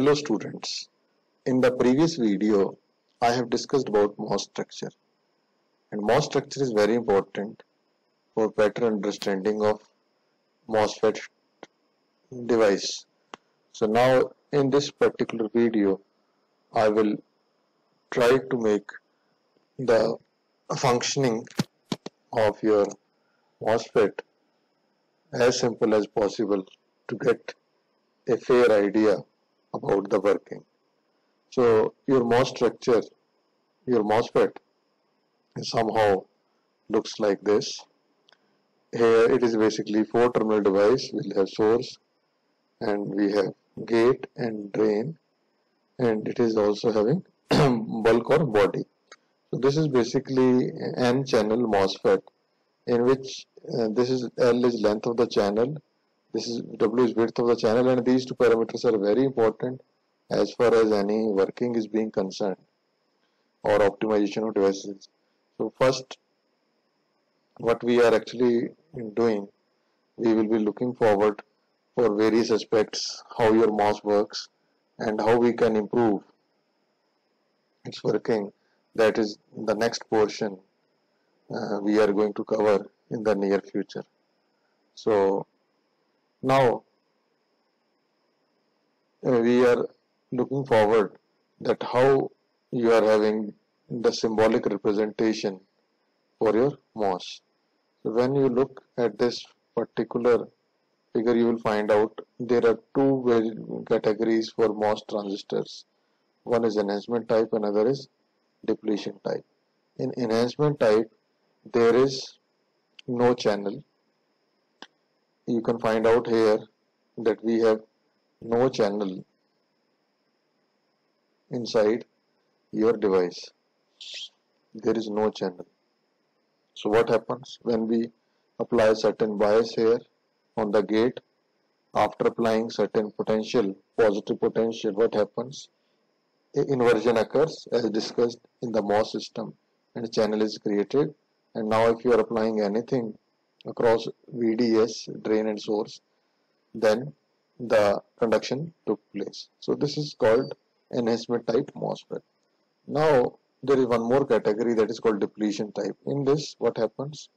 Hello students. In the previous video, I have discussed about MOS structure. And MOS structure is very important for better understanding of MOSFET device. So now in this particular video, I will try to make the functioning of your MOSFET as simple as possible to get a fair idea about the working. So your MOS structure, your MOSFET somehow looks like this. Here it is basically four terminal device. We'll have source and we have gate and drain and it is also having bulk or body. So this is basically n channel MOSFET in which uh, this is L is length of the channel this is W is width of the channel and these two parameters are very important as far as any working is being concerned or optimization of devices. So first what we are actually doing we will be looking forward for various aspects how your MOS works and how we can improve its working that is the next portion uh, we are going to cover in the near future. So now uh, we are looking forward that how you are having the symbolic representation for your MOS. When you look at this particular figure you will find out there are two categories for MOS transistors. One is enhancement type another is depletion type. In enhancement type there is no channel you can find out here that we have no channel inside your device. There is no channel. So what happens when we apply certain bias here on the gate? After applying certain potential positive potential what happens? Inversion occurs as discussed in the MOS system and channel is created. And now if you are applying anything across VDS drain and source then the conduction took place. So this is called enhancement type MOSFET. Now there is one more category that is called depletion type. In this what happens?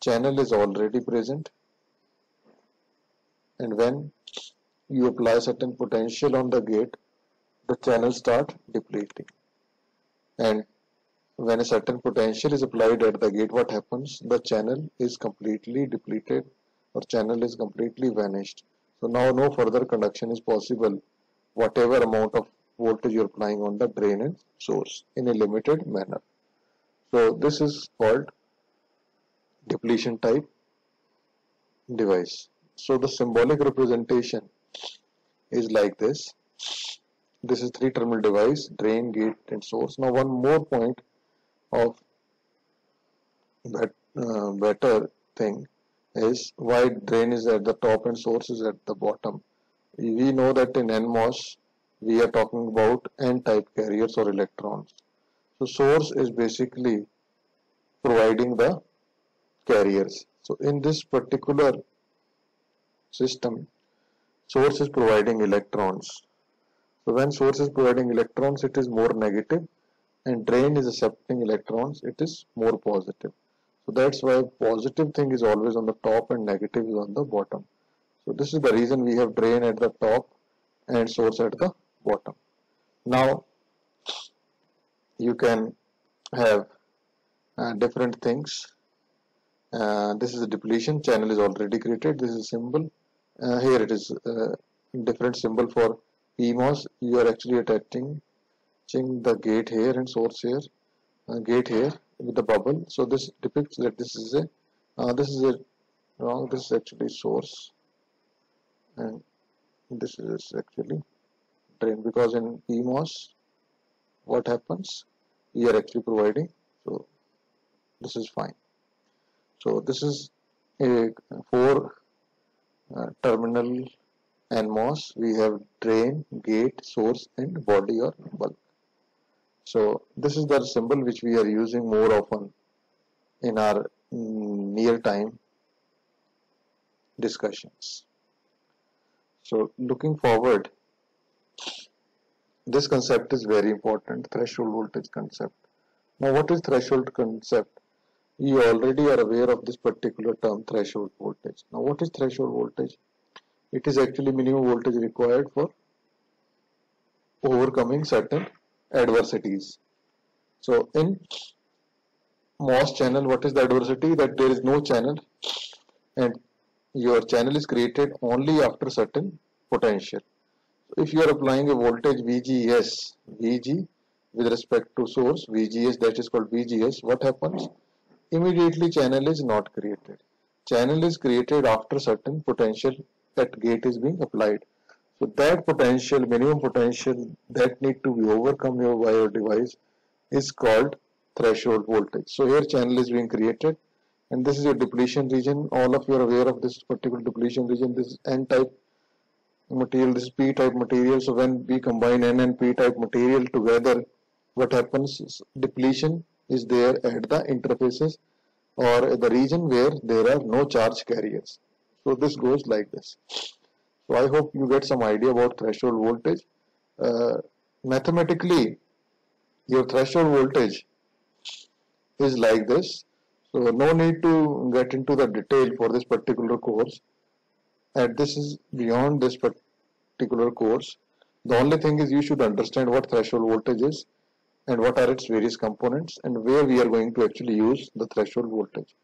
Channel is already present. And when you apply certain potential on the gate the channel start depleting. And when a certain potential is applied at the gate what happens? The channel is completely depleted or channel is completely vanished. So now no further conduction is possible. Whatever amount of voltage you're applying on the drain and source in a limited manner. So this is called depletion type device. So the symbolic representation is like this. This is three terminal device drain gate and source. Now one more point of that uh, better thing is why drain is at the top and source is at the bottom. We know that in NMOS we are talking about N-type carriers or electrons. So source is basically providing the carriers. So in this particular system, source is providing electrons. So when source is providing electrons, it is more negative and drain is accepting electrons it is more positive. So that's why positive thing is always on the top and negative is on the bottom. So this is the reason we have drain at the top and source at the bottom. Now you can have uh, different things. Uh, this is a depletion channel is already created. This is symbol. Uh, here it is uh, different symbol for PMOS you are actually attaching the gate here and source here uh, gate here with the bubble. So this depicts that this is a uh, this is a wrong this is actually source. And this is actually drain because in PMOS what happens? We are actually providing so this is fine. So this is a four uh, terminal NMOS we have drain gate source and body or bulk so this is the symbol which we are using more often in our mm, near time discussions. So looking forward, this concept is very important threshold voltage concept. Now what is threshold concept? You already are aware of this particular term threshold voltage. Now what is threshold voltage? It is actually minimum voltage required for overcoming certain adversities so in MOS channel what is the adversity that there is no channel and your channel is created only after certain potential So if you are applying a voltage VGS, VG with respect to source, VGS that is called VGS, what happens? Immediately channel is not created. Channel is created after certain potential that gate is being applied. So that potential, minimum potential that need to be overcome by your device is called threshold voltage. So here channel is being created and this is your depletion region. All of you are aware of this particular depletion region. This N-type material this is p-type material so when we combine n and p-type material together what happens is depletion is there at the interfaces or the region where there are no charge carriers so this goes like this so i hope you get some idea about threshold voltage. Uh, mathematically your threshold voltage is like this. So no need to get into the detail for this particular course. And this is beyond this particular course. The only thing is you should understand what threshold voltage is and what are its various components and where we are going to actually use the threshold voltage.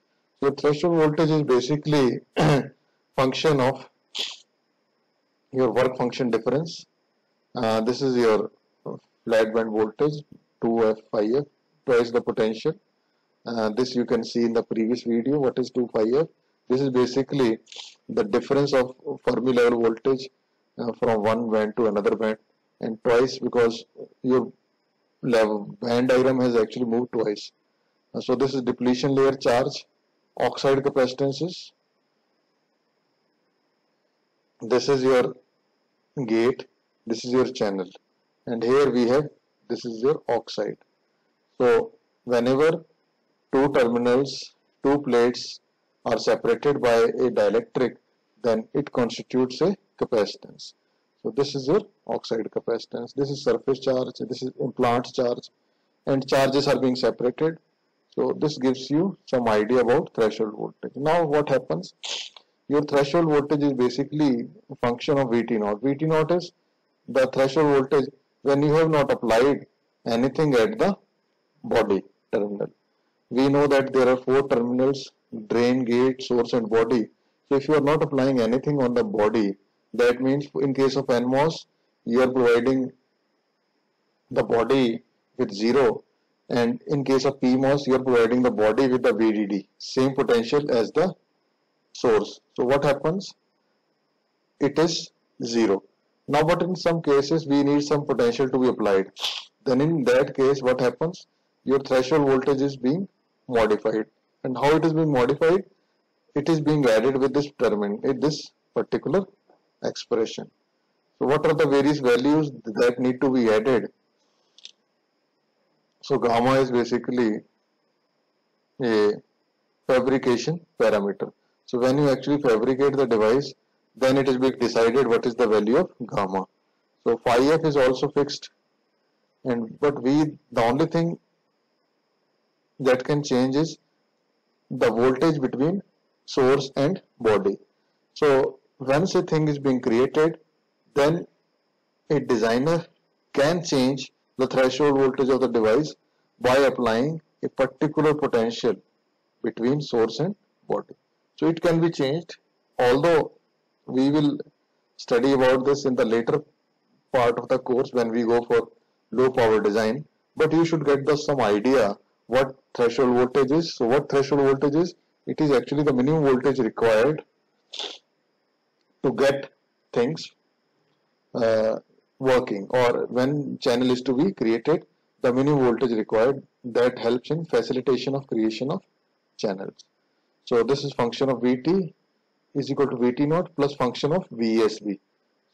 So threshold voltage is basically function of your work function difference uh, this is your flat band voltage 2f phi f twice the potential uh, this you can see in the previous video what is 2 phi f this is basically the difference of Fermi level voltage uh, from one band to another band and twice because your level band diagram has actually moved twice. Uh, so this is depletion layer charge, oxide capacitances. This is your gate, this is your channel and here we have this is your oxide. So whenever two terminals, two plates are separated by a dielectric then it constitutes a capacitance. So this is your oxide capacitance. This is surface charge, this is implant charge and charges are being separated. So this gives you some idea about threshold voltage. Now what happens? Your threshold voltage is basically a function of VT naught. VT naught is the threshold voltage when you have not applied anything at the body terminal. We know that there are four terminals drain, gate, source and body. So if you are not applying anything on the body, that means in case of NMOS, you are providing the body with 0 and in case of PMOS, you are providing the body with the VDD, same potential as the source. So what happens? It is 0. Now but in some cases, we need some potential to be applied. Then in that case, what happens? Your threshold voltage is being modified and how it is being modified it is being added with this term in this particular expression so what are the various values that need to be added so gamma is basically a fabrication parameter so when you actually fabricate the device then it is being decided what is the value of gamma so phi f is also fixed and but we the only thing that can change is the voltage between source and body. So once a thing is being created, then a designer can change the threshold voltage of the device by applying a particular potential between source and body. So it can be changed although we will study about this in the later part of the course when we go for low power design but you should get the some idea what threshold voltage is. So what threshold voltage is? It is actually the minimum voltage required to get things uh, working or when channel is to be created the minimum voltage required that helps in facilitation of creation of channels. So this is function of Vt is equal to Vt naught plus function of VSB.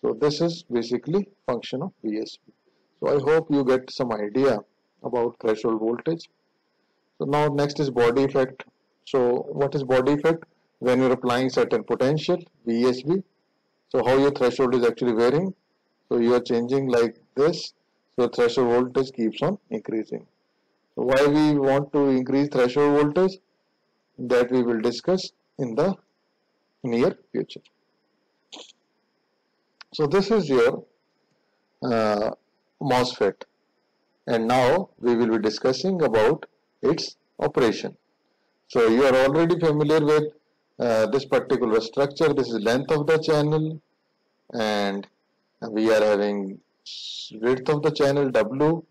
So this is basically function of VSB. So I hope you get some idea about threshold voltage. So now next is body effect. So what is body effect? When you're applying certain potential, VSB. So how your threshold is actually varying. So you are changing like this. So threshold voltage keeps on increasing. So why we want to increase threshold voltage? That we will discuss in the near future. So this is your uh, MOSFET and now we will be discussing about its operation. So you are already familiar with uh, this particular structure. This is length of the channel and we are having width of the channel W.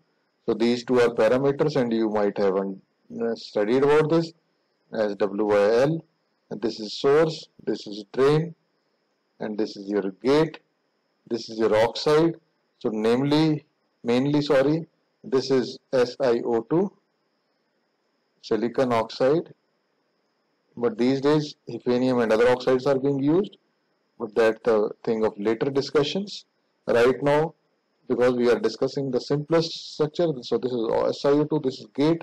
So these two are parameters and you might have uh, studied about this as W by L and this is source, this is drain and this is your gate, this is your oxide. So namely, mainly sorry, this is SiO2 silicon oxide. But these days hafnium and other oxides are being used but that the thing of later discussions. Right now because we are discussing the simplest structure so this is SiO2 this is gate.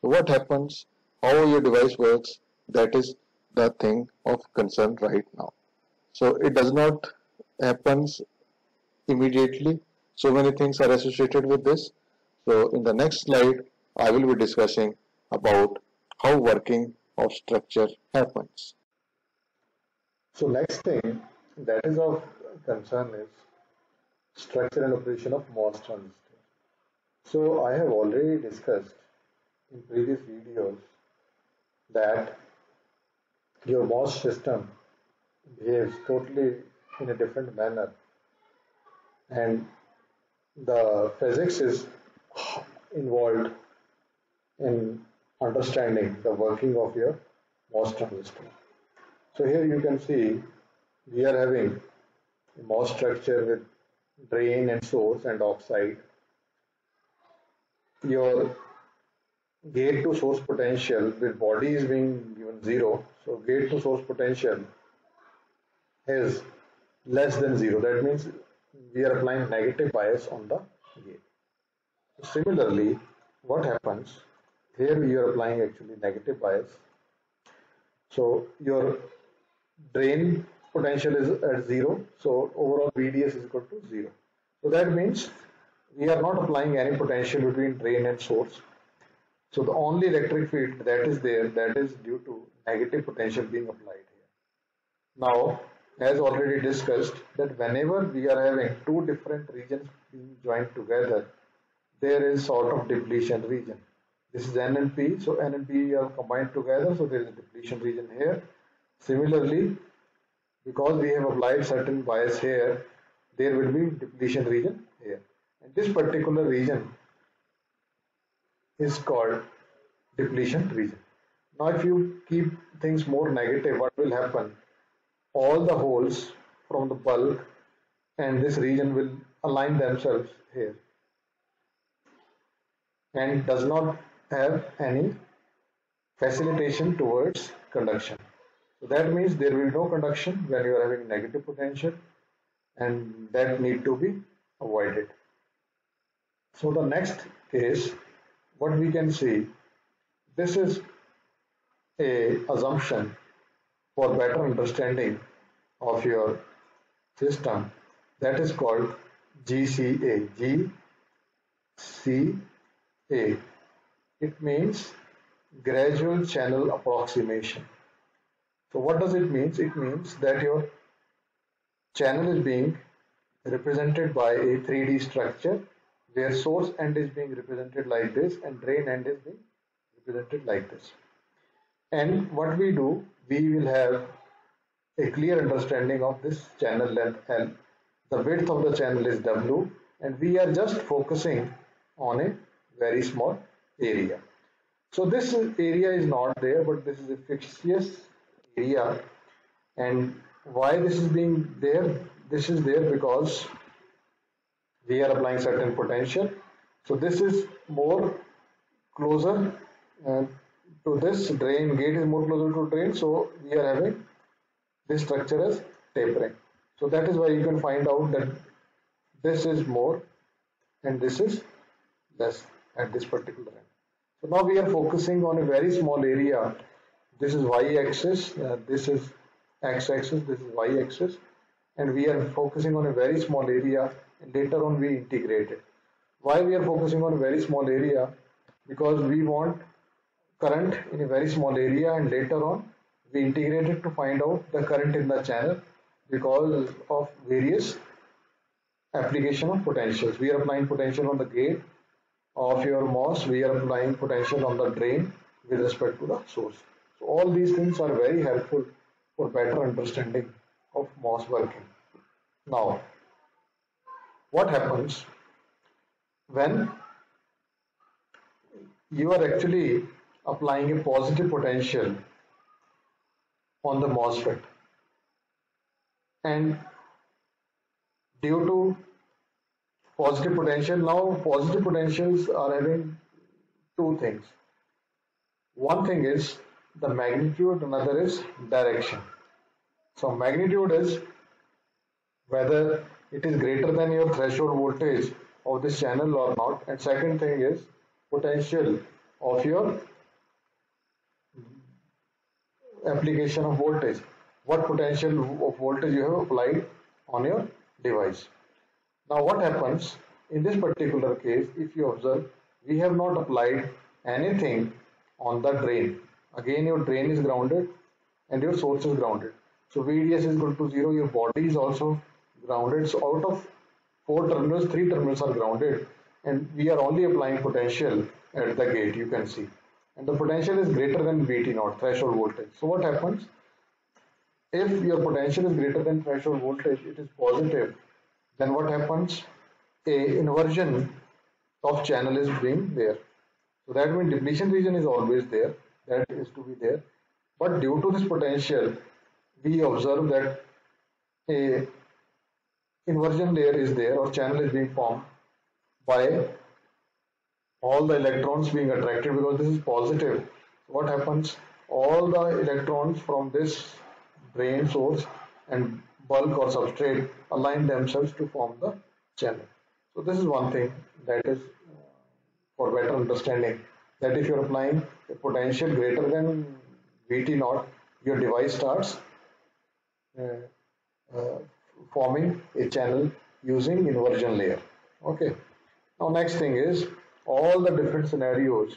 So what happens how your device works that is the thing of concern right now so it does not happens immediately so many things are associated with this so in the next slide, I will be discussing about how working of structure happens. So next thing that is of concern is structure and operation of MOS transistor. So I have already discussed in previous videos that your MOS system behaves totally in a different manner and the physics is involved in understanding the working of your MOS transistor. So here you can see we are having a MOS structure with drain and source and oxide. Your gate to source potential with body is being given 0. So gate to source potential is less than 0. That means we are applying negative bias on the gate. Similarly, what happens here we are applying actually negative bias. So your drain potential is at zero. So overall VDS is equal to zero. So that means we are not applying any potential between drain and source. So the only electric field that is there that is due to negative potential being applied here. Now as already discussed that whenever we are having two different regions being joined together there is sort of depletion region. This is N and P, so N and P are combined together, so there is a depletion region here. Similarly, because we have applied certain bias here, there will be depletion region here. And this particular region is called depletion region. Now if you keep things more negative, what will happen? All the holes from the bulk and this region will align themselves here and does not have any facilitation towards conduction. So that means there will be no conduction when you are having negative potential and that need to be avoided. So the next is what we can see this is a assumption for better understanding of your system that is called GCA GC a. It means gradual channel approximation. So what does it mean? It means that your channel is being represented by a 3D structure where source end is being represented like this and drain end is being represented like this. And what we do, we will have a clear understanding of this channel length L. The width of the channel is W and we are just focusing on a very small area. So this area is not there, but this is a fictitious area. And why this is being there? This is there because we are applying certain potential. So this is more closer uh, to this drain gate is more closer to drain. So we are having this structure as tapering. So that is why you can find out that this is more and this is less at this particular end. So now we are focusing on a very small area. This is y-axis, uh, this is x-axis, this is y-axis, and we are focusing on a very small area and later on we integrate it. Why we are focusing on a very small area? Because we want current in a very small area and later on we integrate it to find out the current in the channel because of various application of potentials. We are applying potential on the gate of your MOS, we are applying potential on the drain with respect to the source. So all these things are very helpful for better understanding of MOS working. Now, what happens when you are actually applying a positive potential on the MOSFET and due to positive potential now positive potentials are having two things. One thing is the magnitude another is direction so magnitude is whether it is greater than your threshold voltage of this channel or not. And second thing is potential of your application of voltage. What potential of voltage you have applied on your device. Now what happens in this particular case if you observe we have not applied anything on the drain. Again your drain is grounded and your source is grounded so VDS is equal to 0 your body is also grounded so out of four terminals three terminals are grounded and we are only applying potential at the gate you can see and the potential is greater than VT naught threshold voltage. So what happens? If your potential is greater than threshold voltage, it is positive, then what happens? A inversion of channel is being there. So that means depletion region is always there, that is to be there. But due to this potential, we observe that a inversion layer is there or channel is being formed by all the electrons being attracted because this is positive. What happens? All the electrons from this drain source and bulk or substrate align themselves to form the channel. So this is one thing that is uh, for better understanding that if you're applying a potential greater than Vt naught your device starts Uh, uh, forming a channel using inversion layer. Okay. Now next thing is all the different scenarios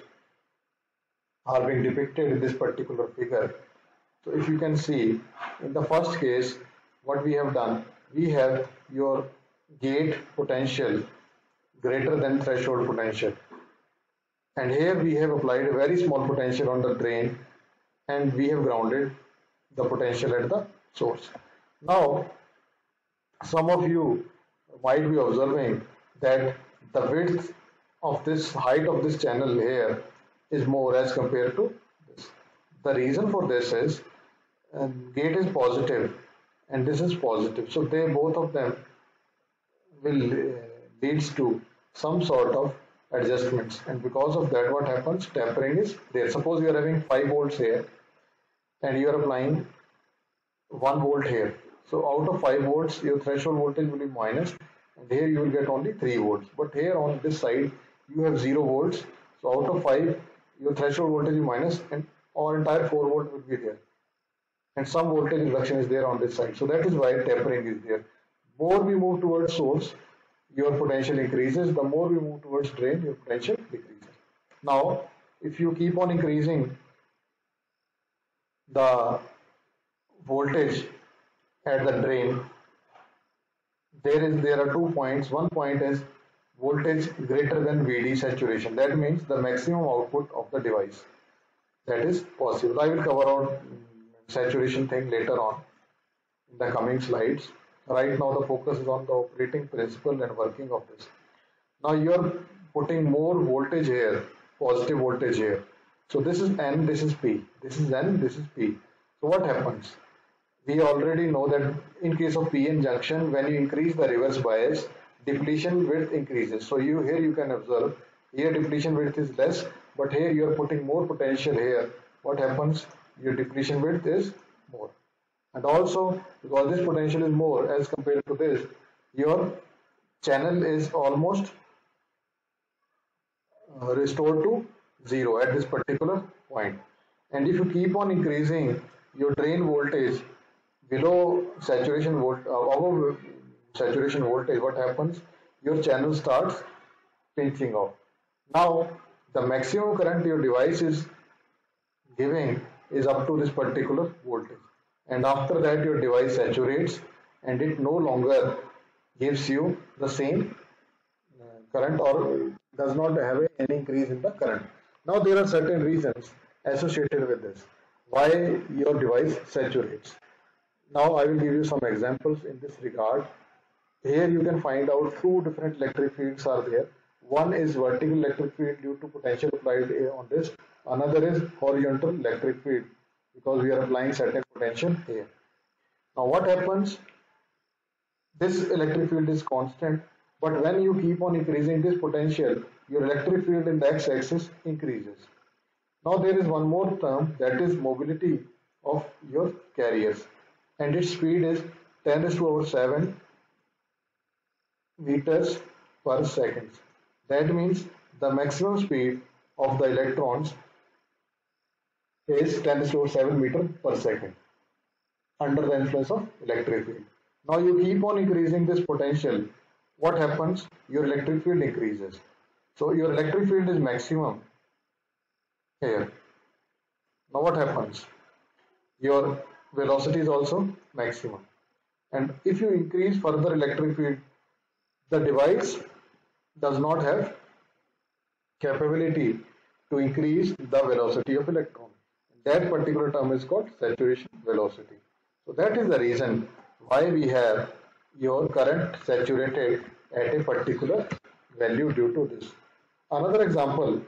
are being depicted in this particular figure. So if you can see in the first case what we have done we have your gate potential greater than threshold potential. And here we have applied a very small potential on the drain and we have grounded the potential at the source. Now some of you might be observing that the width of this height of this channel here is more as compared to this. The reason for this is uh, gate is positive and this is positive. So they both of them will uh, leads to some sort of adjustments and because of that what happens tapering is there. Suppose you are having 5 volts here and you are applying 1 volt here. So out of 5 volts your threshold voltage will be minus and here you will get only 3 volts. But here on this side you have 0 volts. So out of 5 your threshold voltage is minus and our entire 4 volt will be there. And some voltage reduction is there on this side. So that is why tapering is there. More we move towards source your potential increases. The more we move towards drain your potential decreases. Now if you keep on increasing the voltage at the drain there is there are two points one point is voltage greater than VD saturation. That means the maximum output of the device. That is possible. I will cover out saturation thing later on in the coming slides. Right now the focus is on the operating principle and working of this. Now you are putting more voltage here, positive voltage here. So this is N, this is P. This is N, this is P. So what happens? We already know that in case of PN junction, when you increase the reverse bias, depletion width increases. So you here you can observe here depletion width is less, but here you are putting more potential here. What happens? Your depletion width is more. And also because this potential is more as compared to this, your channel is almost uh, restored to zero at this particular point. And if you keep on increasing your drain voltage below saturation volt, uh, above saturation voltage what happens your channel starts pinching off. Now the maximum current your device is giving is up to this particular voltage and after that your device saturates and it no longer gives you the same uh, current or does not have any increase in the current. Now there are certain reasons associated with this why your device saturates. Now I will give you some examples in this regard. Here you can find out two different electric fields are there. One is vertical electric field due to potential applied on this. Another is horizontal electric field because we are applying certain potential here. Now what happens? This electric field is constant but when you keep on increasing this potential, your electric field in the x-axis increases. Now there is one more term that is mobility of your carriers and its speed is 10 to power 7 meters per second. That means the maximum speed of the electrons is 10 to power 7 meter per second under the influence of electric field. Now you keep on increasing this potential. What happens? Your electric field increases. So your electric field is maximum here. Now what happens? Your velocity is also maximum. And if you increase further electric field, the device does not have capability to increase the velocity of electron. That particular term is called saturation velocity. So that is the reason why we have your current saturated at a particular value due to this. Another example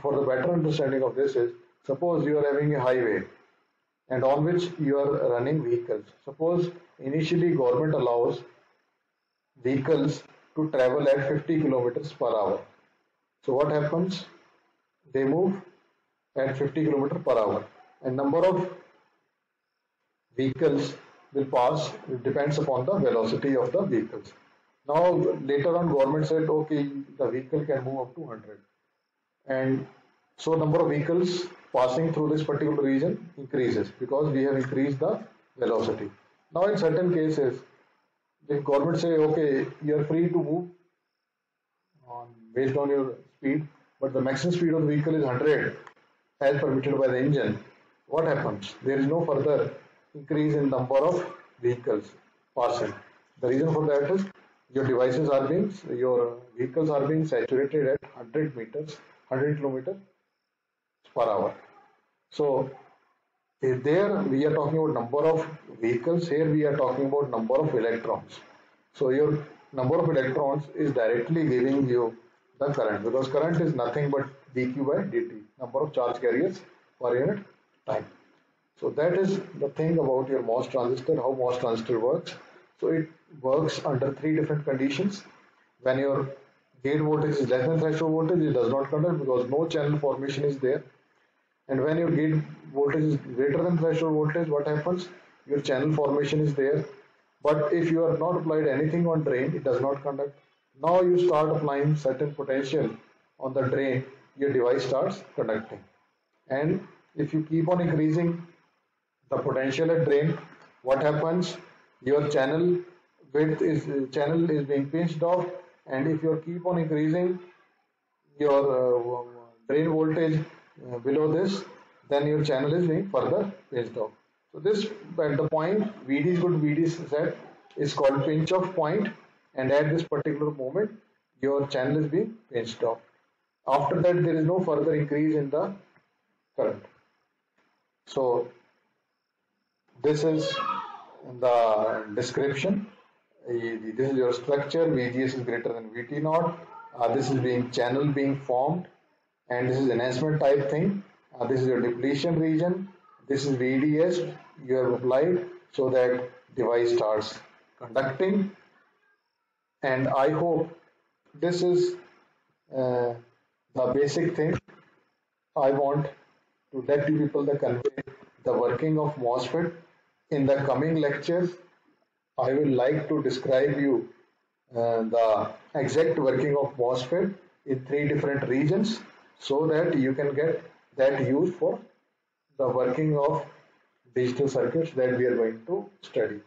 for the better understanding of this is suppose you are having a highway and on which you are running vehicles. Suppose initially government allows vehicles to travel at 50 kilometers per hour. So what happens? They move at 50 kilometers per hour and number of vehicles will pass it depends upon the velocity of the vehicles. Now later on government said okay the vehicle can move up to 100 and so number of vehicles passing through this particular region increases because we have increased the velocity. Now in certain cases the government say okay you are free to move on based on your speed but the maximum speed of the vehicle is 100 as permitted by the engine. What happens? There is no further increase in number of vehicles passing. The reason for that is your devices are being your vehicles are being saturated at 100 meters 100 kilometers per hour. So if there we are talking about number of vehicles here we are talking about number of electrons. So your number of electrons is directly giving you the current because current is nothing but dq by dt number of charge carriers per unit time. So that is the thing about your MOS transistor how MOS transistor works. So it works under three different conditions. When your gate voltage is less than threshold voltage it does not conduct because no channel formation is there and when your gate voltage is greater than threshold voltage what happens? Your channel formation is there. But if you are not applied anything on drain it does not conduct. Now you start applying certain potential on the drain your device starts conducting. And if you keep on increasing the potential at drain what happens? Your channel width is channel is being pinched off. And if you keep on increasing your uh, drain voltage below this then your channel is being further pinched off so this at the point vd is good vd set is called pinch off point and at this particular moment your channel is being pinched off. After that there is no further increase in the current. So this is the description. This is your structure. Vgs is greater than vt naught. Uh, this is being channel being formed and this is enhancement type thing. Uh, this is your depletion region. This is vds you have applied so that device starts conducting. And i hope this is uh, the basic thing. I want to let you people the convey the working of MOSFET. In the coming lectures I will like to describe you uh, the exact working of MOSFET in three different regions so that you can get that used for the working of digital circuits that we are going to study.